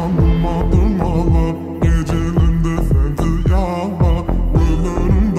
yanıma durmalı Gecenin de sen rüyala Bölürüm